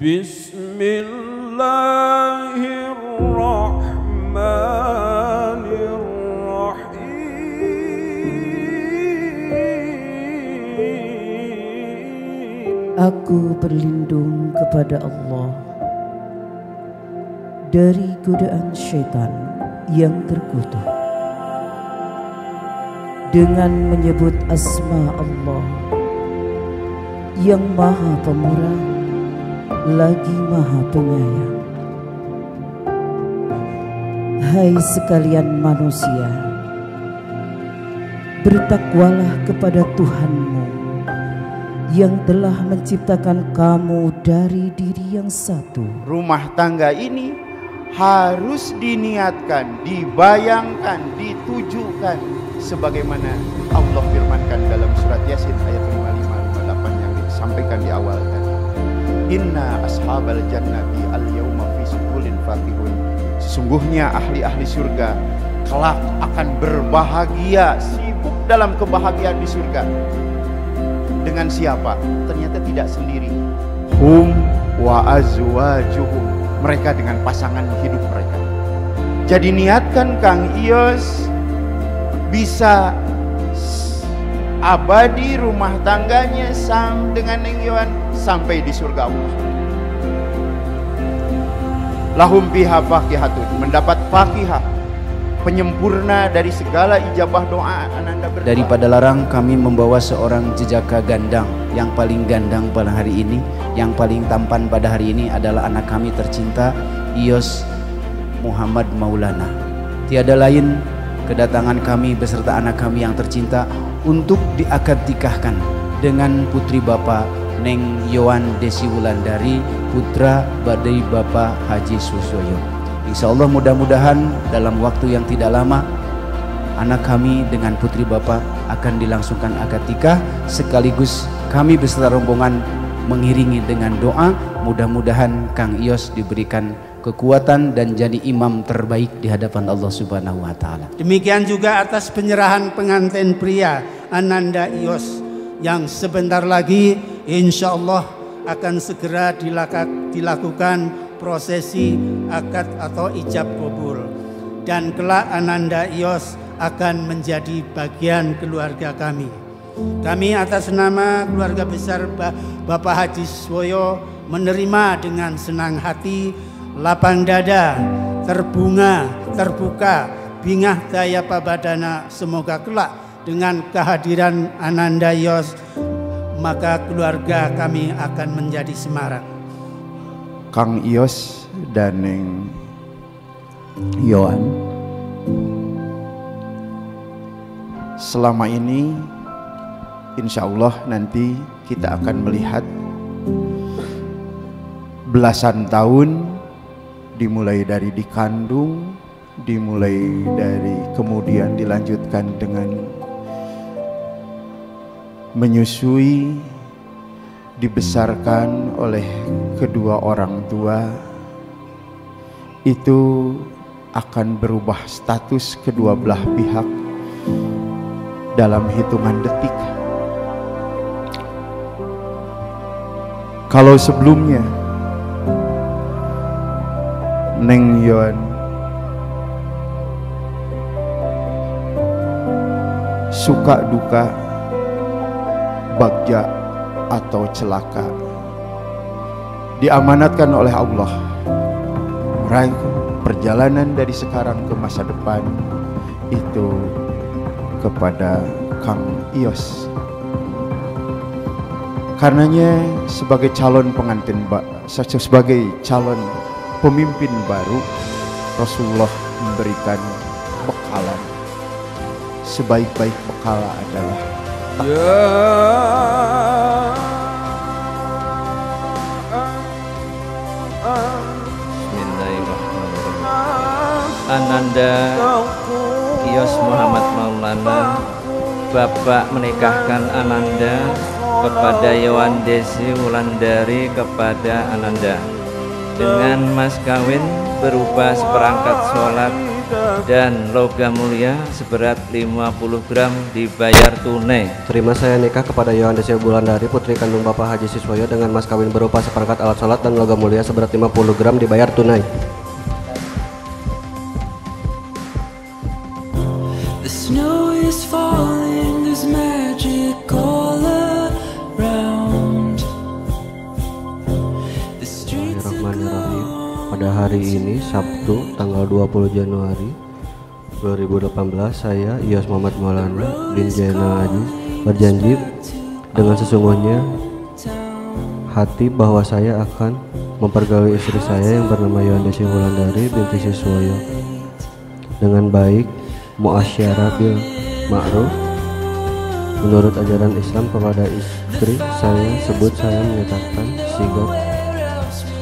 بسم الله الرحمن الرحيم Aku berlindung kepada Allah dari godaan syaitan yang terkutuk dengan menyebut asma Allah yang maha pemurah lagi maha penyayang Hai sekalian manusia bertakwalah kepada Tuhanmu yang telah menciptakan kamu dari diri yang satu rumah tangga ini harus diniatkan, dibayangkan, ditujukan sebagaimana Allah firmankan dalam surat Yasin ayat 55 58 yang disampaikan di awal. Inna ashabal jannati al yauma fi subulin fakihun. Sesungguhnya ahli-ahli surga kelak akan berbahagia, sibuk dalam kebahagiaan di surga. Dengan siapa? Ternyata tidak sendiri. Hum wa azwajuhum mereka dengan pasangan hidup mereka. Jadi niatkan Kang Ios bisa abadi rumah tangganya sang dengan Neng sampai di surga Allah. Lahum fiha fakihatun, mendapat fakihah, penyempurna dari segala ijabah doa ananda berdoa. Daripada larang kami membawa seorang jejaka gandang yang paling gandang pada hari ini, yang paling tampan pada hari ini adalah anak kami tercinta Ios Muhammad Maulana. Tiada lain kedatangan kami beserta anak kami yang tercinta untuk diakad nikahkan dengan putri Bapak Neng Yohan Desi Wulandari putra badai Bapak Haji Susoyo. Insya Allah mudah-mudahan dalam waktu yang tidak lama anak kami dengan putri Bapak akan dilangsungkan akad nikah sekaligus kami beserta rombongan mengiringi dengan doa mudah-mudahan Kang Ios diberikan kekuatan dan jadi imam terbaik di hadapan Allah Subhanahu wa taala. Demikian juga atas penyerahan pengantin pria Ananda Ios yang sebentar lagi insya Allah akan segera dilakukan prosesi akad atau ijab kabul dan kelak Ananda Ios akan menjadi bagian keluarga kami. Kami atas nama keluarga besar Bapak Haji Swoyo menerima dengan senang hati, lapang dada, terbunga, terbuka, bingah daya pabadana semoga kelak dengan kehadiran Ananda Yos maka keluarga kami akan menjadi semarak. Kang Ios dan Neng Yohan selama ini insya Allah nanti kita akan melihat belasan tahun dimulai dari dikandung dimulai dari kemudian dilanjutkan dengan menyusui dibesarkan oleh kedua orang tua itu akan berubah status kedua belah pihak dalam hitungan detik. Kalau sebelumnya Neng Yon suka duka bagja atau celaka. Diamanatkan oleh Allah. Meraih perjalanan dari sekarang ke masa depan. Itu kepada Kang Ios. Karenanya sebagai calon pengantin sebagai calon pemimpin baru Rasulullah memberikan bekalan. Sebaik-baik bekal adalah Ananda Kios Muhammad Maulana Bapak menikahkan Ananda kepada Yohan Desi Wulandari kepada Ananda. Dengan mas kawin berupa seperangkat sholat dan logam mulia seberat 50 gram dibayar tunai. Terima saya nikah kepada Yohanes Wulandari, putri kandung Bapak Haji Siswoyo dengan mas kawin berupa seperangkat alat sholat dan logam mulia seberat 50 gram dibayar tunai. The snow is falling, there's magic all around. The streets are. Pada hari ini Sabtu tanggal 20 Januari 2018 saya Yos Muhammad Maulana bin Jainal Aziz berjanji dengan sesungguhnya hati bahwa saya akan mempergauli istri saya yang bernama Yohandesi Wulandari binti Siswoyo dengan baik muasyarah bil ma'ruf menurut ajaran Islam kepada istri saya sebut saya menyatakan sigat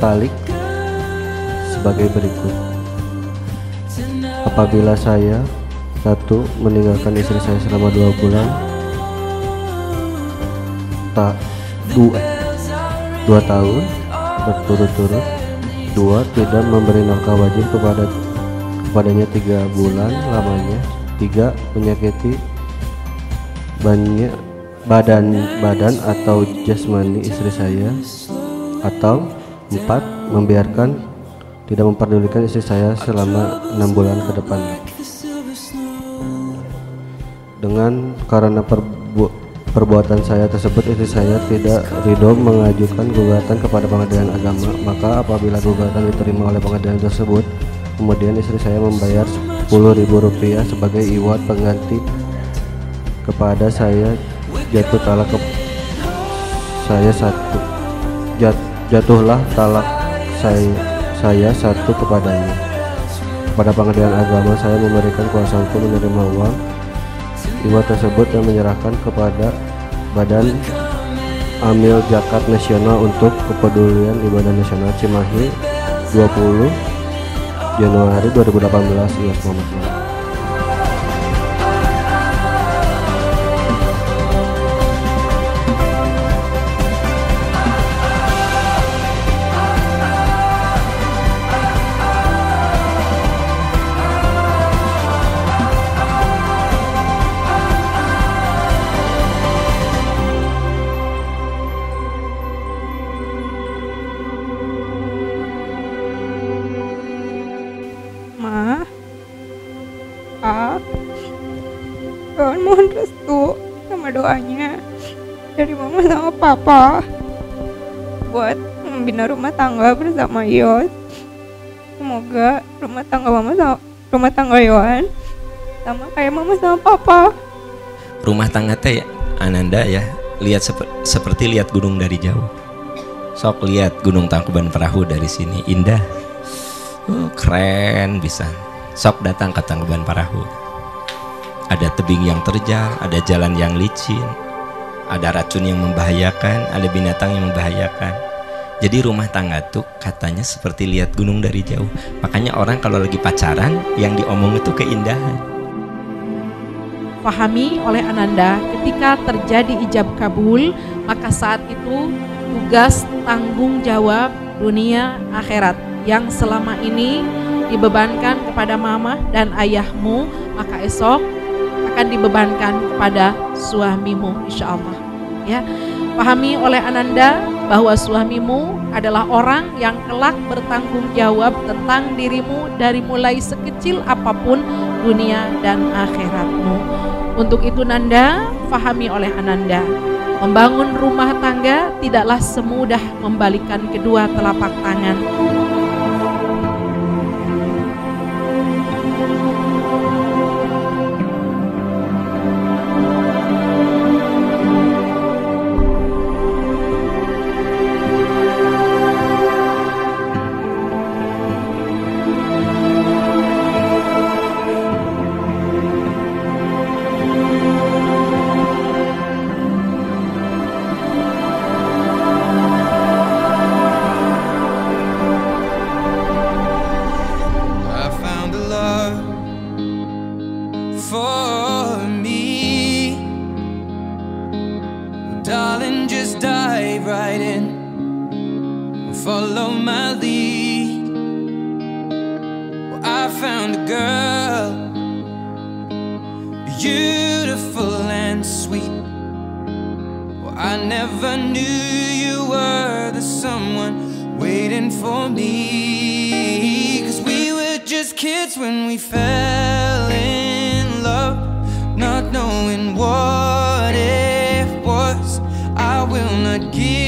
talik sebagai berikut apabila saya satu meninggalkan istri saya selama dua bulan tak dua dua tahun berturut-turut dua tidak memberi nafkah wajib kepada kepadanya tiga bulan lamanya tiga menyakiti banyak badan badan atau jasmani istri saya atau empat membiarkan tidak memperdulikan istri saya selama enam bulan ke depan. Dengan karena perbu- perbuatan saya tersebut istri saya tidak ridho mengajukan gugatan kepada pengadilan agama. Maka apabila gugatan diterima oleh pengadilan tersebut kemudian istri saya membayar Rp10.000 sebagai iwat pengganti kepada saya jatuh talak ke saya satu Jat, jatuhlah talak saya saya satu kepadanya. Pada pengadilan agama saya memberikan kuasa hukum menerima uang iwat tersebut yang menyerahkan kepada badan Amil Zakat Nasional untuk kepedulian di Badan Nasional Cimahi 20 Januari 2018 ya Muhammad papa buat membina rumah tangga bersama Yos. Semoga rumah tangga mama sama rumah tangga Yohan sama kayak mama sama papa. rumah tangga teh Ananda ya lihat sep- seperti lihat gunung dari jauh. Sok lihat gunung Tangkuban Perahu dari sini indah. Oh, keren bisa. Sok datang ke Tangkuban Perahu. Ada tebing yang terjal ada jalan yang licin ada racun yang membahayakan ada binatang yang membahayakan. Jadi rumah tangga tuh katanya seperti lihat gunung dari jauh. Makanya orang kalau lagi pacaran yang diomong itu keindahan. Pahami oleh Ananda ketika terjadi ijab kabul maka saat itu tugas tanggung jawab dunia akhirat. Yang selama ini dibebankan kepada mama dan ayahmu maka esok akan dibebankan kepada suamimu insya Allah ya. Pahami oleh Ananda bahwa suamimu adalah orang yang kelak bertanggung jawab tentang dirimu dari mulai sekecil apa pun dunia dan akhiratmu. Untuk itu Nanda, fahami oleh Ananda, membangun rumah tangga tidaklah semudah membalikan kedua telapak tangan. Dive right in. Follow my lead. Well, I found a girl beautiful and sweet. Well, I never knew you were the someone waiting for me. Cause we were just kids when we fell in love, not knowing what Give.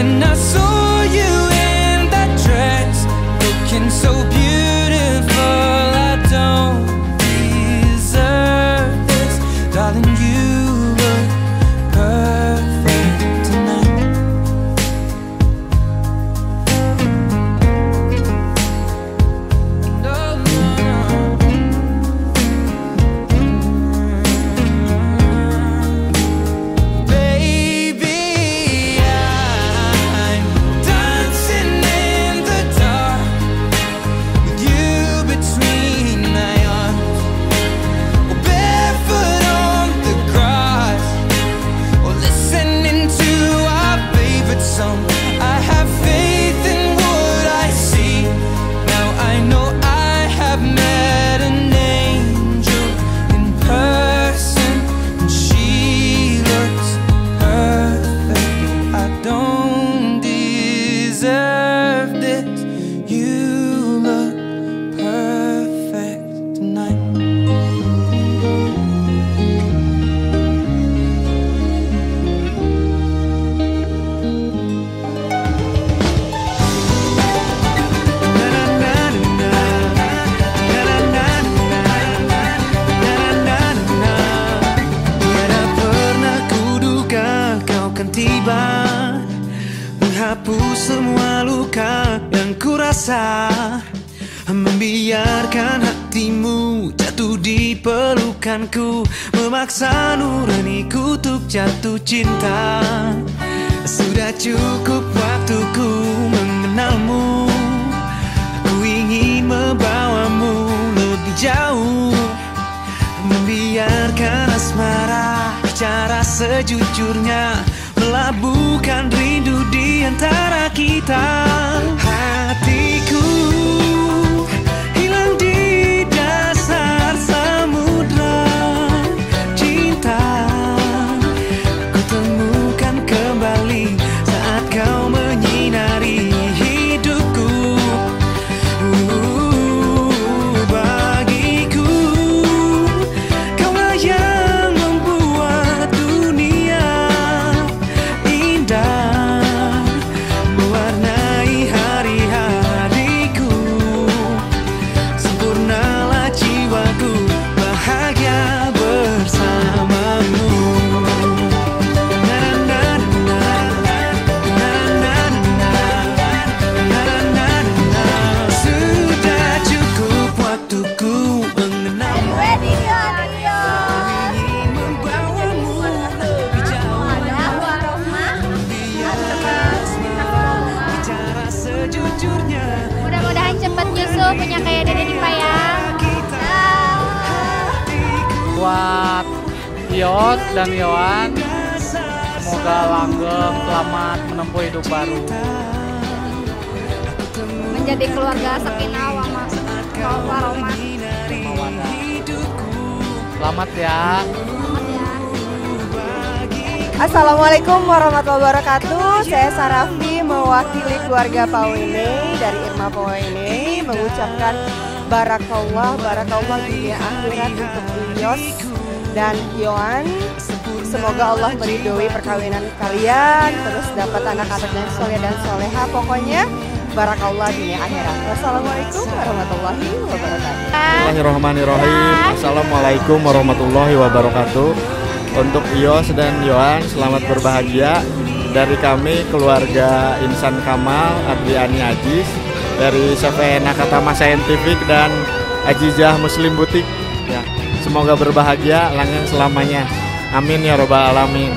When I saw di pelukanku Memaksa nuraniku untuk jatuh cinta. Sudah cukup waktuku mengenalmu Aku ingin membawamu lebih jauh. Membiarkan asmara bicara sejujurnya Melabuhkan rindu di antara kita selamat menempuh hidup baru menjadi keluarga sakinah warohmah selamat ya Assalamualaikum warahmatullahi wabarakatuh. Saya Sarafi mewakili keluarga Pawene dari Irma Pawene mengucapkan barakallah barakallah dunia akhirat untuk Ilyos dan Yohan. Semoga Allah meridhoi perkawinan kalian, terus dapat anak-anak yang soleh dan soleha. Pokoknya barakallah dunia akhirat. Wassalamualaikum warahmatullahi wabarakatuh. Bismillahirrahmanirrahim. Assalamualaikum warahmatullahi wabarakatuh. Untuk Yos dan Yohan selamat berbahagia dari kami keluarga Insan Kamal Adriani Ajis dari CV Nakatama Scientific dan Ajijah Muslim Butik ya semoga berbahagia langgeng selamanya amin ya robbal alamin